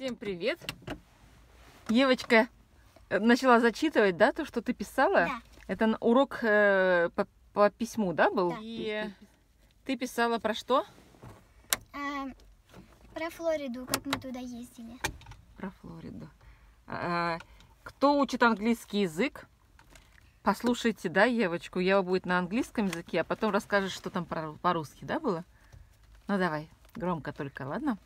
Всем привет! Евочка э, начала зачитывать, да, то, что ты писала? Да. Это урок э, по, по письму, да, был? Да. И ты писала про что? А, про Флориду, как мы туда ездили. Про Флориду. А, кто учит английский язык? Послушайте, да, Евочку, Ева будет на английском языке, а потом расскажешь, что там по-русски, да, было? Ну давай, громко только, ладно?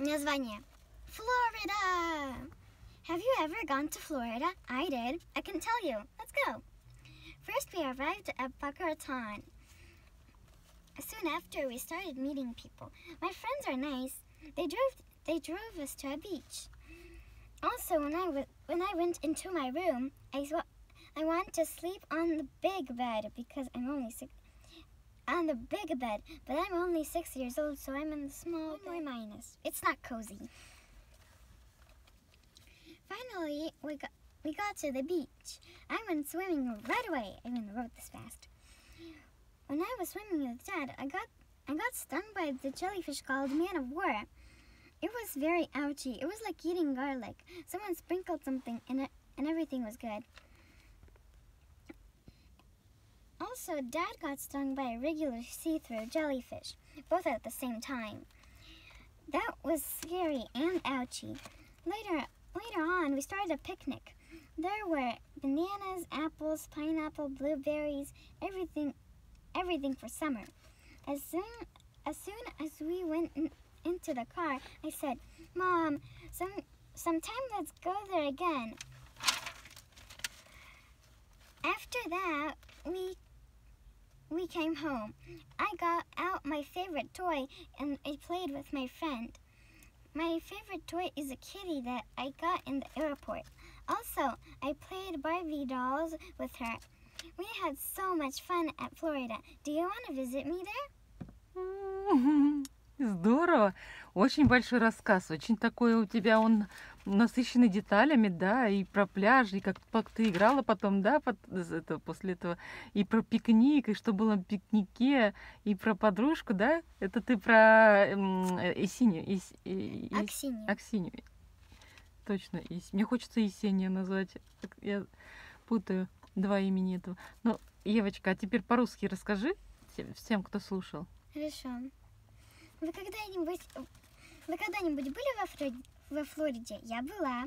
Название. Florida! Have you ever gone to Florida? I did. I can tell you. Let's go. First, we arrived at Boca Raton. Soon after, we started meeting people. My friends are nice. They drove. They drove us to a beach. Also, when I wa- when I went into my room, I wa- I want to sleep on the big bed because I'm only six. on the big bed, but I'm only six years old, so I'm in the small boy minus. It's not cozy. Finally, we got we got to the beach. I went swimming right away. I even wrote this fast. When I was swimming with Dad, I got I got stung by the jellyfish called man of war. It was very ouchy. It was like eating garlic. Someone sprinkled something in it, and everything was good. Also, Dad got stung by a regular see-through jellyfish, both at the same time. That was scary and ouchy. Later, later on, we started a picnic. There were bananas, apples, pineapple, blueberries, everything, everything for summer. As soon, as soon as we went in, into the car, I said, "Mom, some, sometime let's go there again." After that, we we came home. I got out my favorite toy and I played with my friend. My favorite toy is a kitty that I got in the airport. Also, I played Barbie dolls with her. We had so much fun at Florida. Do you want to visit me there? Здорово. Очень большой рассказ. Очень такой у тебя он насыщенный деталями, да, и про пляж, и как, как ты играла потом, да, под- это, после этого, и про пикник, и что было на пикнике, и про подружку, да? Это ты про э, Есению, Ес- и- и- Аксинья. Аксинью. Точно. Ес- Мне хочется Есения назвать. Я путаю два имени этого. Ну, Евочка, а теперь по-русски расскажи всем- всем, кто слушал. Хорошо. Вы когда-нибудь вы когда-нибудь были во, Флориде? во Флориде? Я была.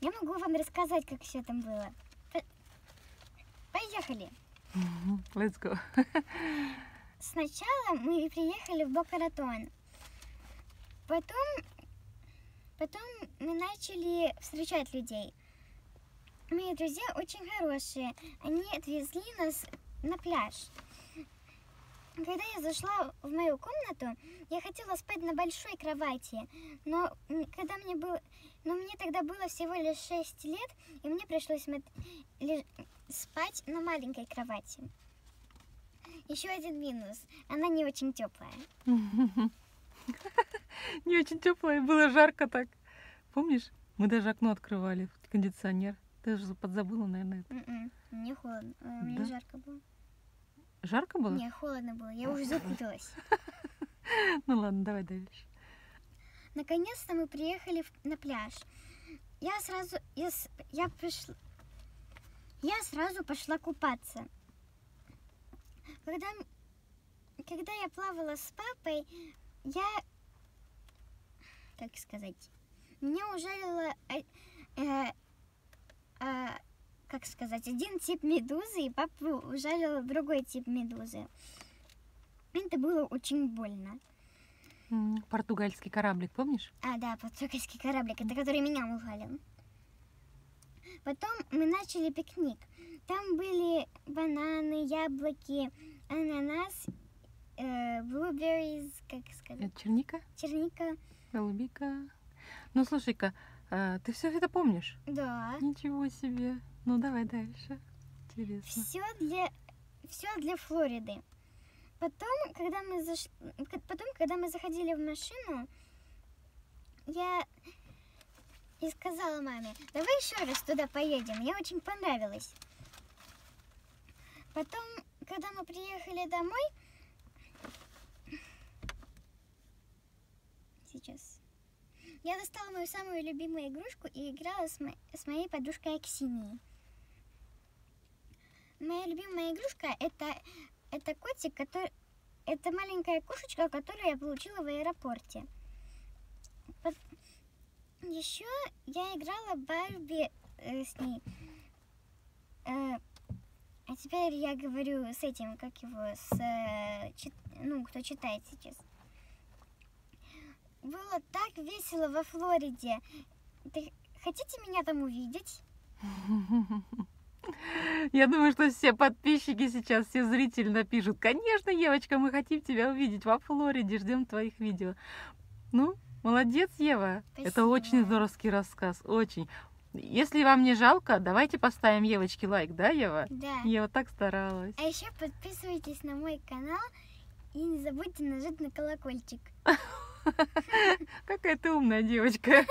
Я могу вам рассказать, как все там было. Поехали. Let's go. Сначала мы приехали в Бока-Ратон. Потом, потом мы начали встречать людей. Мои друзья очень хорошие. Они отвезли нас на пляж. Когда я зашла в мою комнату, я хотела спать на большой кровати, но когда мне было, но мне тогда было всего лишь 6 лет, и мне пришлось спать на маленькой кровати. Еще один минус. Она не очень теплая. Не очень теплое, было жарко так. Помнишь? Мы даже окно открывали, кондиционер. Ты же подзабыла, наверное, это. М-м, Мне холодно. э, Мне жарко было. Жарко было? Мне холодно было. Я уже запуталась. Ну ладно, давай дальше. Наконец-то мы приехали на пляж. Я сразу, я, я пришла, я сразу пошла купаться. Когда, когда я плавала с папой, я, как сказать, меня ужалила, э, э, а, как сказать, один тип медузы, и папу ужалил другой тип медузы. Это было очень больно. Португальский кораблик, помнишь? А, да, португальский кораблик, это который меня ужалил. Потом мы начали пикник. Там были бананы, яблоки, ананас, э, blueberries, как сказать, Это черника, черника. голубика. Ну слушай-ка, а, ты все это помнишь? Да. Ничего себе. Ну давай дальше. Интересно. Все для, все для Флориды. Потом, когда мы заш... потом, когда мы заходили в машину, я и сказала маме, давай еще раз туда поедем. Мне очень понравилось. Потом, когда мы приехали домой, сейчас. Я достала мою самую любимую игрушку и играла с, мо- с моей подружкой Аксиньей. Моя любимая игрушка это, это котик, который... Это маленькая кошечка, которую я получила в аэропорте. Еще я играла Барби э, с ней. Э, а теперь я говорю с этим, как его, с... э, чит- ну, кто читает сейчас. Было так весело во Флориде. Ты хотите меня там увидеть? Я думаю, что все подписчики сейчас, все зрители напишут. Конечно, Евочка, мы хотим тебя увидеть во Флориде, ждем твоих видео. Ну, молодец, Ева. Это Спасибо. очень здоровский рассказ, очень. Если вам не жалко, давайте поставим Евочке лайк, да, Ева? Да. Ева так старалась. А еще подписывайтесь на мой канал и не забудьте нажать на колокольчик. Какая ты умная девочка.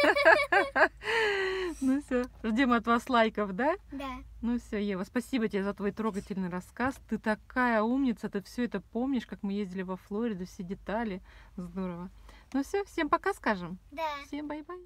Ну все, ждем от вас лайков, да? Да. Ну все, Ева, спасибо тебе за твой трогательный рассказ. Ты такая умница, ты все это помнишь, как мы ездили во Флориду, все детали. Здорово. Ну все, всем пока скажем. Да. Всем бай-бай.